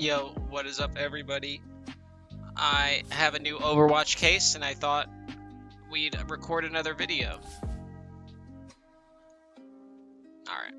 Yo, what is up, everybody? I have a new Overwatch case, and I thought we'd record another video. Alright.